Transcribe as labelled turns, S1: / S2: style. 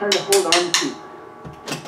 S1: trying to hold on to.